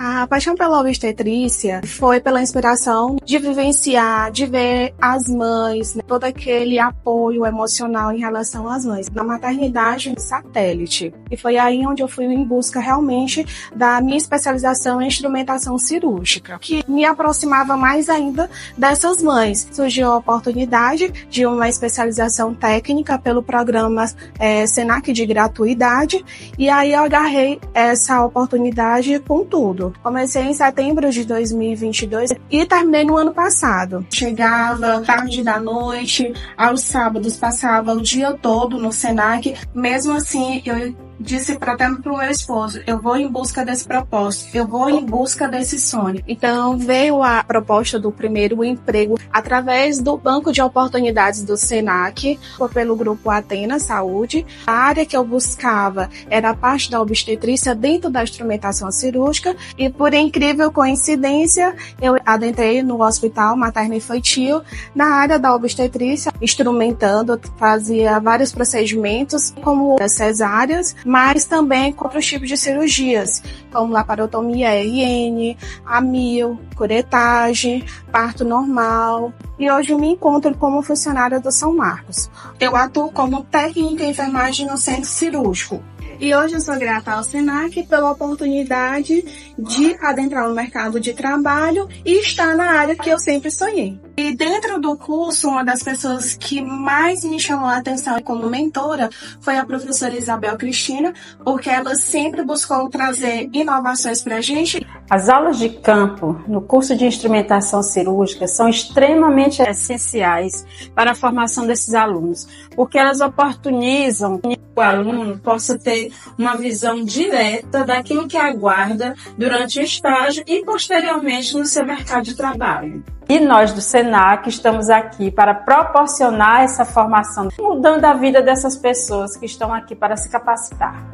A paixão pela obstetrícia foi pela inspiração de vivenciar, de ver as mães, né, todo aquele apoio emocional em relação às mães, na maternidade satélite. E foi aí onde eu fui em busca realmente da minha especialização em instrumentação cirúrgica, que me aproximava mais ainda dessas mães. Surgiu a oportunidade de uma especialização técnica pelo programa é, Senac de gratuidade, e aí eu agarrei essa oportunidade com tudo. Comecei em setembro de 2022 e terminei no ano passado. Chegava tarde da noite, aos sábados passava o dia todo no Senac, mesmo assim eu disse para até meu esposo, eu vou em busca desse propósito, eu vou em busca desse sonho. Então veio a proposta do primeiro emprego através do banco de oportunidades do Senac, pelo grupo Atena Saúde. A área que eu buscava era a parte da obstetrícia dentro da instrumentação cirúrgica e por incrível coincidência, eu adentrei no hospital materno infantil na área da obstetrícia, instrumentando, fazia vários procedimentos como cesáreas, mas também com outros tipos de cirurgias, como laparotomia RN, amil, curetagem, parto normal. E hoje me encontro como funcionária do São Marcos. Eu atuo como técnica em enfermagem no centro cirúrgico. E hoje eu sou grata ao Senac pela oportunidade de adentrar no mercado de trabalho e estar na área que eu sempre sonhei. E dentro do curso, uma das pessoas que mais me chamou a atenção como mentora foi a professora Isabel Cristina, porque ela sempre buscou trazer inovações para a gente. As aulas de campo no curso de instrumentação cirúrgica são extremamente essenciais para a formação desses alunos, porque elas oportunizam o aluno possa ter uma visão direta daquilo que aguarda durante o estágio e posteriormente no seu mercado de trabalho. E nós do SENAC estamos aqui para proporcionar essa formação, mudando a vida dessas pessoas que estão aqui para se capacitar.